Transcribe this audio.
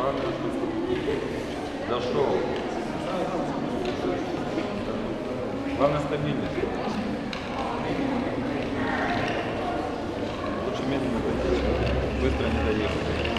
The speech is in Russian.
Правильно. Дошел. Главное стабильность. Лучше медленно пойти, быстро не доехать.